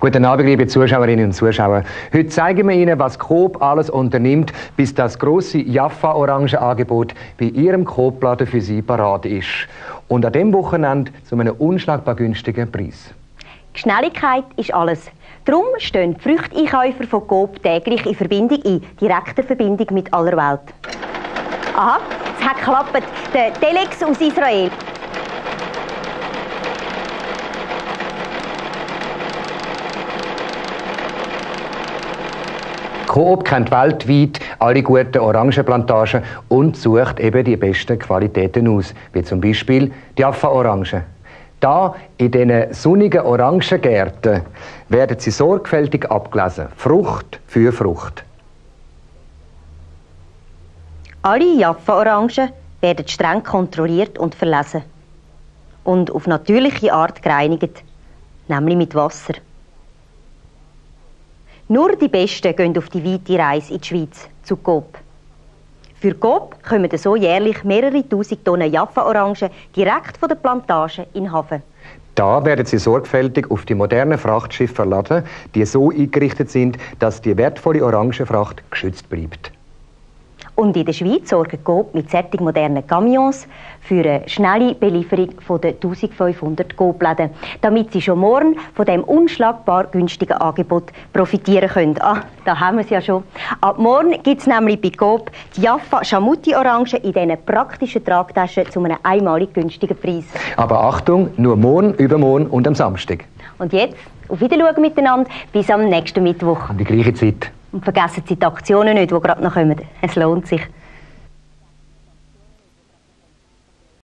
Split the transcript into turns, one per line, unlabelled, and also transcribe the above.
Guten Abend, liebe Zuschauerinnen und Zuschauer. Heute zeigen wir Ihnen, was Coop alles unternimmt, bis das große Jaffa-Orangenangebot bei Ihrem Coop-Laden für Sie parat ist. Und an dem Wochenende zu einem unschlagbar günstigen Preis.
Schnelligkeit ist alles. Darum stehen die Früchteinkäufer von Coop täglich in Verbindung in direkter Verbindung mit aller Welt. Aha, es hat geklappt. Der Telex aus Israel.
Coop kennt weltweit alle guten Orangenplantagen und sucht eben die besten Qualitäten aus, wie zum Beispiel die Jaffa-Orangen. Da in diesen sonnigen Orangengärten werden sie sorgfältig abgelesen, Frucht für Frucht.
Alle Jaffa-Orangen werden streng kontrolliert und verlesen. Und auf natürliche Art gereinigt, nämlich mit Wasser. Nur die Besten gehen auf die weite Reise in die Schweiz, zu Coop. Für Coop kommen so jährlich mehrere tausend Tonnen Jaffa-Orangen direkt von der Plantage in den Hafen.
Da werden sie sorgfältig auf die modernen Frachtschiffe verladen, die so eingerichtet sind, dass die wertvolle Orangenfracht geschützt bleibt.
Und in der Schweiz sorgen Coop mit solchen modernen Camions für eine schnelle Belieferung von den 1500 Coop-Läden, damit sie schon morgen von dem unschlagbar günstigen Angebot profitieren können. Ah, da haben wir es ja schon. Ab morgen gibt es nämlich bei Coop die Jaffa Chamuti Orangen in diesen praktischen Tragtaschen zu einem einmalig günstigen Preis.
Aber Achtung, nur morgen, übermorgen und am Samstag.
Und jetzt auf Wiedersehen miteinander bis am nächsten Mittwoch.
Um die gleiche Zeit.
Und vergessen Sie die Aktionen nicht, die gerade noch kommen. Es lohnt sich.